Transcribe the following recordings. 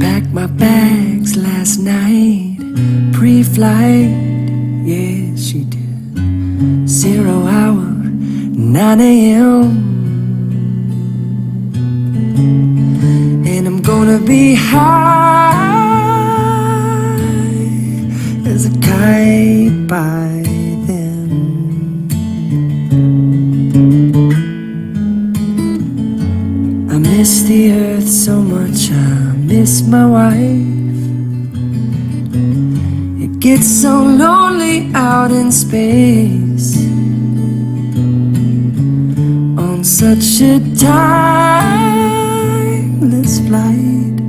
packed my bags last night, pre flight. Yeah, she did. Zero hour, 9 a.m. And I'm gonna be high as a kite by the earth so much, I miss my wife. It gets so lonely out in space on such a timeless flight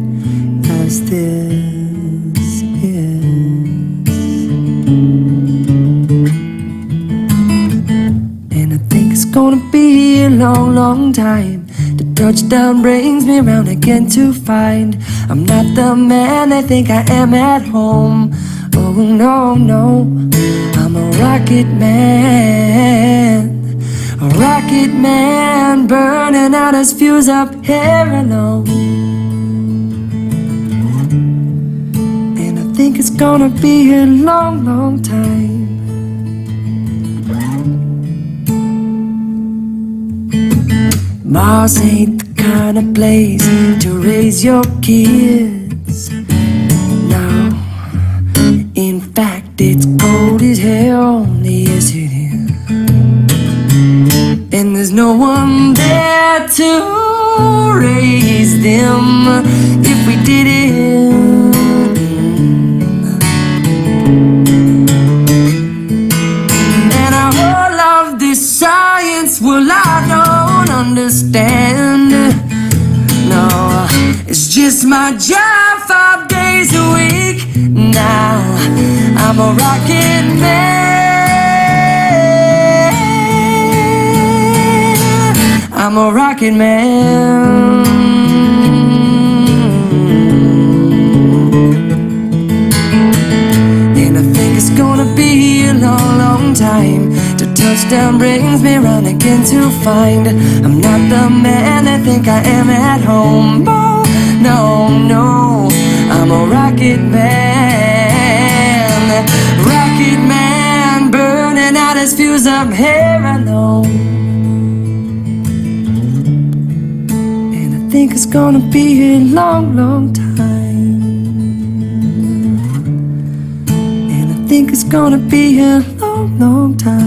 as this is. And I think it's gonna be a long, long time. The touchdown brings me round again to find I'm not the man they think I am at home. Oh no, no, I'm a rocket man. A rocket man burning out his fuse up here alone. And I think it's gonna be a long, long time. Mars ain't the kind of place to raise your kids. No, in fact, it's cold as hell. Yes, it is. And there's no one there to raise them if we did it. Science, well, I don't understand. No, it's just my job five days a week. Now I'm a rocket man. I'm a rocket man. Till touchdown brings me round again to find I'm not the man they think I am at home. Oh, no, no, I'm a rocket man. Rocket man burning out his fuse up here alone. And I think it's gonna be a long, long time think it's gonna be a long, long time.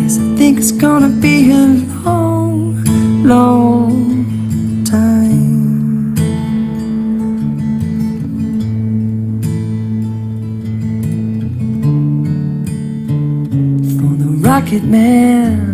Yes, I think it's gonna be a long, long time. For the Rocket Man.